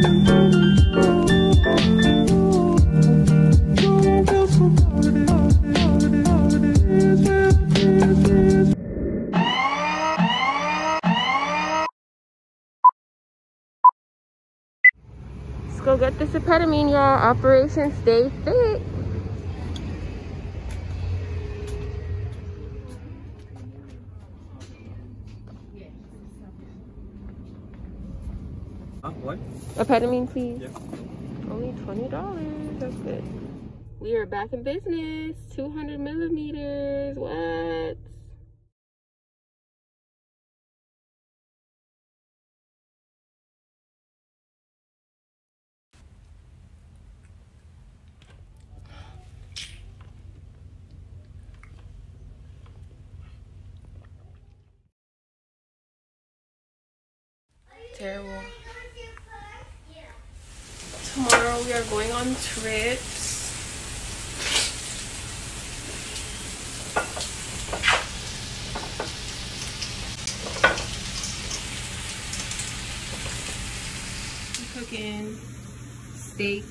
Let's go get this Apetamin, y'all. Operation Stay Fit. Huh? What? Apetamin, please. Yeah. Only $20. That's good. We are back in business. 200 millimeters. What? Terrible. Tomorrow we are going on trips. Cooking steak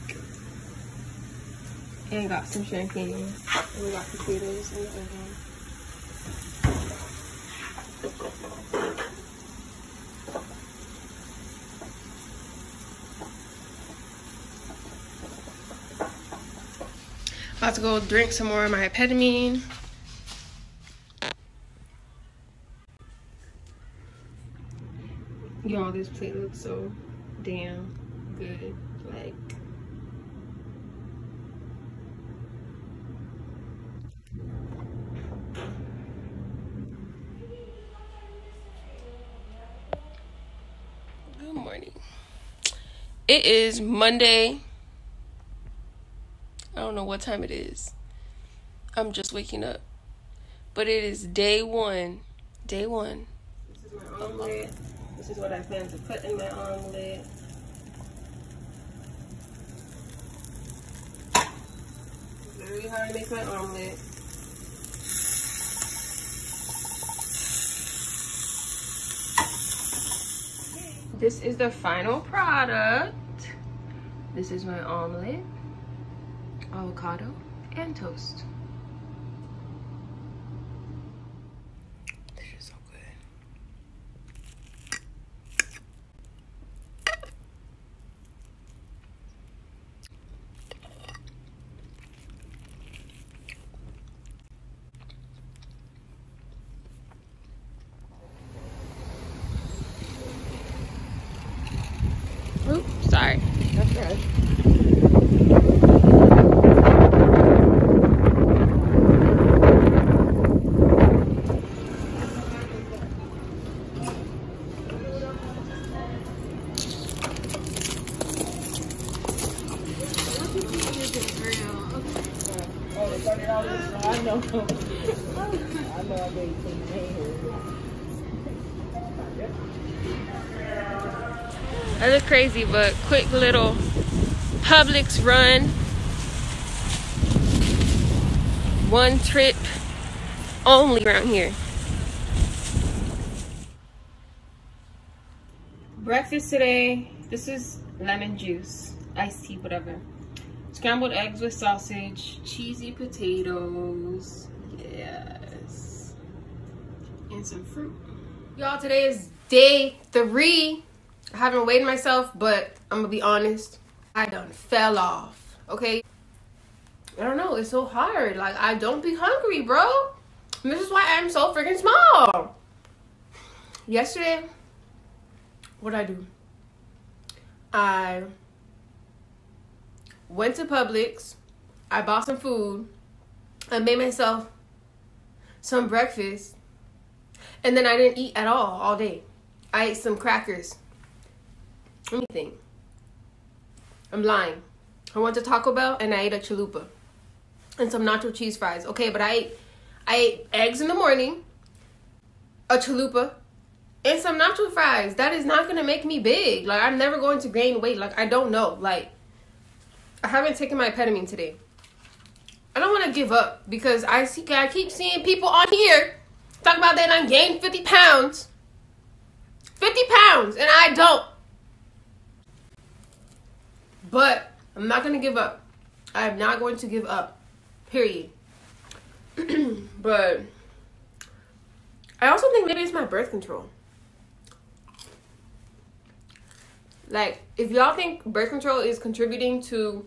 and got some champagne. And we got potatoes in the oven. About to go drink some more of my Apetamin. Y'all, this plate looks so damn good. Like, good morning. It is Monday. I don't know what time it is. I'm just waking up. But it is day one. Day one. This is my omelet. This is what I plan to put in my omelet. Very how I make my omelet. This is the final product. This is my omelet avocado, and toast. This is so good. Oops, sorry. That's right. Oh, the thirty dollars. I know. I know. I made some I look crazy, but quick little Publix run. One trip only around here. Breakfast today, this is lemon juice, iced tea, whatever. Scrambled eggs with sausage, cheesy potatoes, yes, and some fruit. Y'all, today is day three. I haven't weighed myself, but I'm gonna be honest. I done fell off. Okay. I don't know. It's so hard. Like I don't be hungry, bro. And this is why I'm so freaking small. Yesterday, what I do? I went to Publix. I bought some food. I made myself some breakfast. And then I didn't eat at all all day. I ate some crackers. Think. I'm lying. I went to Taco Bell and I ate a chalupa and some nacho cheese fries. Okay, but I ate I ate eggs in the morning, a chalupa, and some nacho fries. That is not gonna make me big. Like I'm never going to gain weight. Like I don't know. Like I haven't taken my Apetamin today. I don't want to give up because I see I keep seeing people on here talk about that I gained 50 pounds. 50 pounds and I don't. But I'm not gonna give up. I am not going to give up. Period. but I also think maybe it's my birth control. Like, if y'all think birth control is contributing to,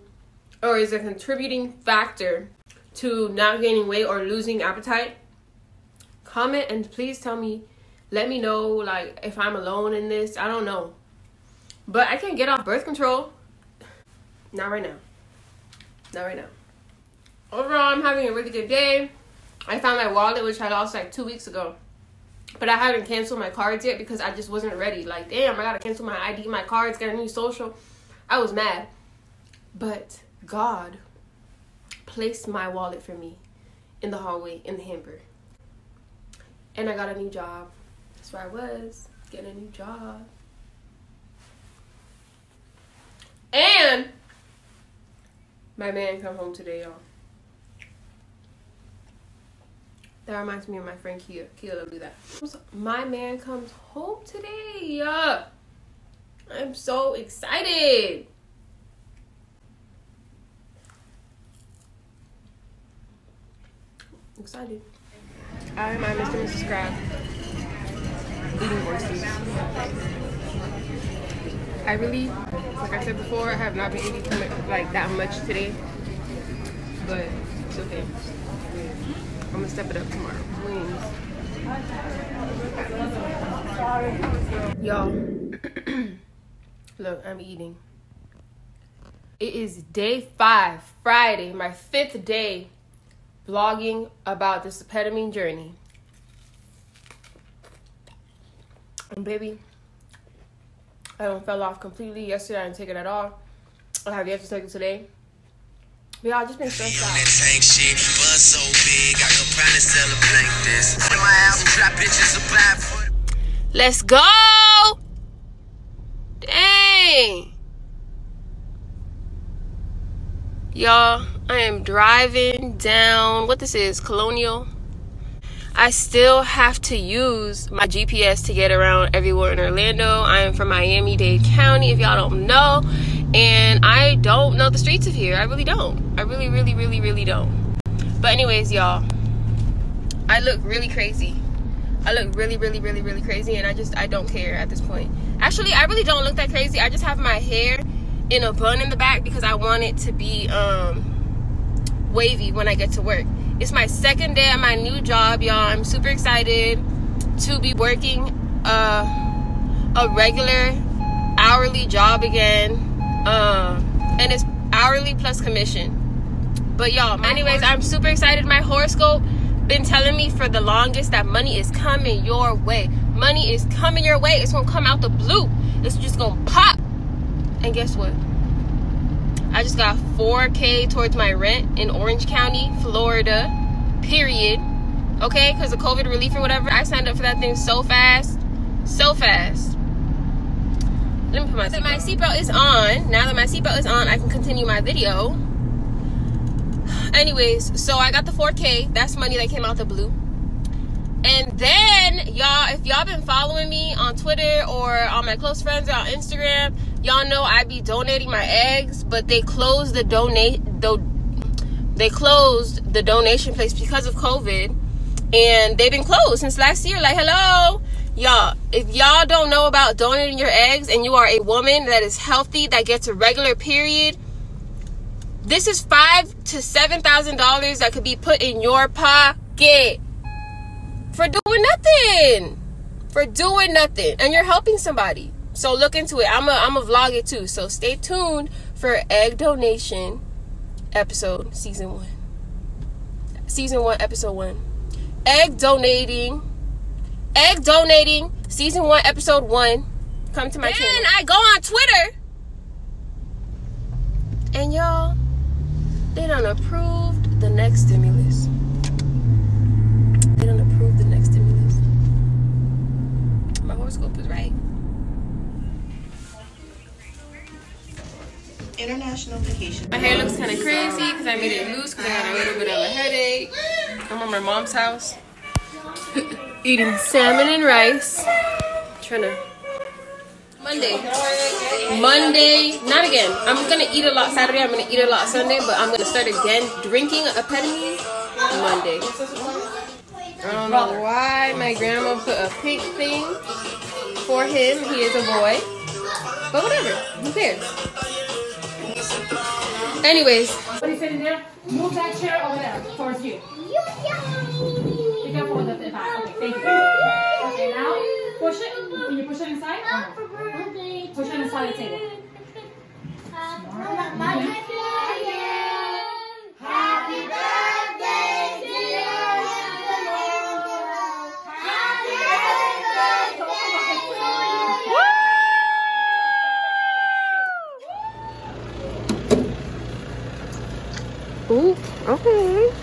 or is a contributing factor to not gaining weight or losing appetite, comment and please tell me, let me know, like, if I'm alone in this. I don't know. But I can't get off birth control. Not right now. Not right now. Overall, I'm having a really good day. I found my wallet, which I lost like two weeks ago. But I haven't canceled my cards yet because I just wasn't ready. Like, damn, I gotta cancel my ID, my cards, get a new social. I was mad. But God placed my wallet for me in the hallway in the hamper. And I got a new job. That's where I was, getting a new job. And my man come home today, y'all. That reminds me of my friend Kia. Kia will do that. My man comes home today. Uh, I'm so excited. Excited. I am Mr. Mrs. Crab eating oysters. I really, like I said before, I have not been eating like that much today, but it's okay. I'm gonna step it up tomorrow. Wings. Y'all, look, I'm eating. It is day five, Friday, my fifth day vlogging about this Apetamin journey. And baby, I don't fell off completely. Yesterday I didn't take it at all. I have yet to take it today. But y'all just been stressed out. Tank shit, buzz so big, I could probably sell a blank this. My album drop bitches for Let's go! Dang! Y'all, I am driving down what this is, Colonial. I still have to use my GPS to get around everywhere in Orlando. I am from Miami Dade County, if y'all don't know and I don't know the streets of here. I really don't. I really, really, really, really don't. But anyways, y'all, I look really crazy. I look really, really, really, really crazy, and I just I don't care at this point. Actually, I really don't look that crazy. I just have my hair in a bun in the back because I want it to be um, wavy when I get to work. It's my second day at my new job, y'all. I'm super excited to be working uh, a regular hourly job again um, and it's hourly plus commission. But y'all, anyways, I'm super excited. My horoscope been telling me for the longest that money is coming your way. Money is coming your way. It's gonna come out the blue. It's just gonna pop. And guess what? I just got 4K towards my rent in Orange County, Florida. Period. Okay, because of COVID relief or whatever. I signed up for that thing so fast. So fast. Let me put my seatbelt. My seatbelt is on. Now that my seatbelt is on, I can continue my video. Anyways, so I got the 4K. That's money that came out the blue. And then, y'all, if y'all been following me on Twitter or on my close friends or on Instagram, y'all know I be donating my eggs, but they closed the donate the they closed the donation place because of COVID, and they've been closed since last year. Like, hello, Y'all, if y'all don't know about donating your eggs and you are a woman that is healthy, that gets a regular period, this is five to seven thousand dollars that could be put in your pocket for doing nothing. For doing nothing. And you're helping somebody. So look into it. I'm a I'm a vlog it too. So stay tuned for egg donation episode season one. Season one, episode one. Egg donating egg donating season one episode one come to my channel. then channel i go on twitter and y'all they don't approve the next stimulus vacation my hair looks kind of crazy because i made it loose because i had a little bit of a headache i'm at my mom's house eating salmon and rice. I'm trying to Monday. Monday, not again. I'm gonna eat a lot Saturday. I'm gonna eat a lot Sunday, but I'm gonna start again drinking Apetamin Monday. I don't know why my grandma put a pink thing for him. He is a boy, but whatever. Who cares? Anyways, What are you sitting there? Move that chair over there towards you. Be careful with the back. Okay, thank you. Okay, now push it. Can you push it inside? Push it inside the table. Ooh, okay.